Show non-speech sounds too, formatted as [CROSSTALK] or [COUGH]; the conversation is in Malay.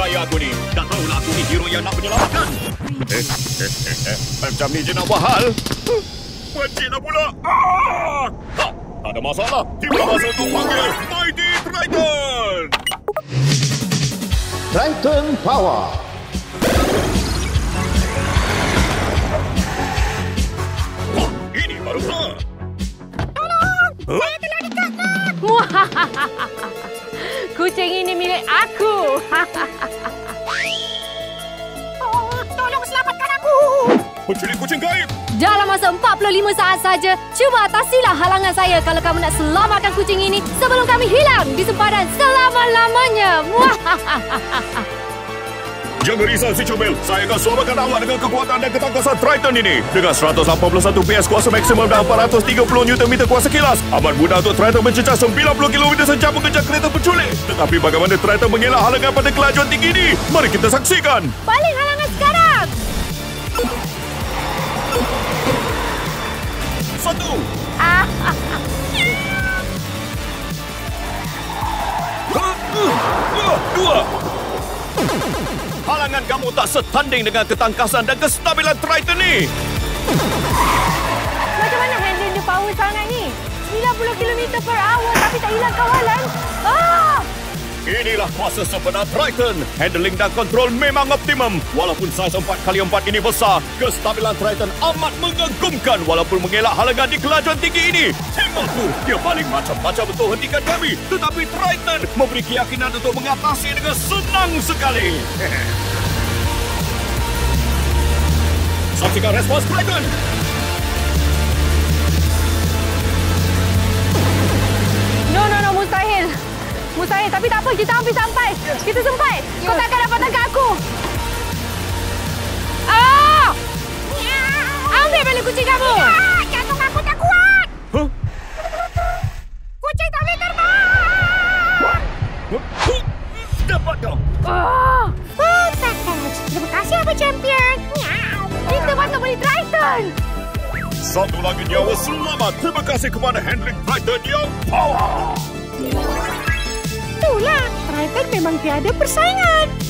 gaya aku ni. dah tahulah aku ni hero yang nak menyelamatkan. Eh, eh, eh, eh. Macam ni je nak buat hal. Pancik dah pula. Ah! Tak ada masalah. Tiba masa untuk panggil Mighty Triton. Triton Power. Wah, ini baru sah. Tolong! Huh? Saya telah dekat, Mak. [LAUGHS] Kucing ini milik aku. [LAUGHS] Oh, tolong selamatkan aku. Penculik kucing gaib. Dalam masa 45 saat saja, cuba atasilah halangan saya kalau kamu nak selamatkan kucing ini sebelum kami hilang di sempadan selama-lamanya. [LAUGHS] Jangan risau si Comel. Saya akan selamatkan awak dengan kekuatan dan ketangkasan Triton ini. Dengan 181 PS kuasa maksimum dan 430 Nm kuasa kilas. Amat mudah untuk Triton mencecah 90 km sejam mengejar kereta penculik. Tetapi bagaimana Triton mengelak halangan pada kelajuan tinggi ini? Mari kita saksikan. Balik halangan sekarang. Satu. [LAUGHS] Dua. Halangan kamu tak setanding dengan ketangkasan dan kestabilan Triton ni. Macam mana handling dia power sangat ni? 90 km per hour tapi tak hilang kawalan. Ah! Inilah kuasa sebenar Triton. Handling dan kontrol memang optimum. Walaupun saiz 4x4 ini besar, kestabilan Triton amat mengagumkan walaupun mengelak halangan di kelajuan tinggi ini. Tu, dia paling macam-macam betul hentikan kami. Tetapi Triton memberi keyakinan untuk mengatasi dengan senang sekali. [LAUGHS] Saksikan respons Triton. Tapi tak apa, kita hampir sampai. Kita sampai. Kau takkan dapat tangkap aku. Ah! Ambil balik kucing kamu. Ah, jantung aku tak kuat. Huh? Kucing tak boleh terbang. Huh? Dapat dong. Ah! Oh. Terima kasih, Abang Champion. Kita patut beli Triton. Satu lagi nyawa selamat. Terima kasih kepada handling Triton yang power. Itulah, Triton memang tiada persaingan.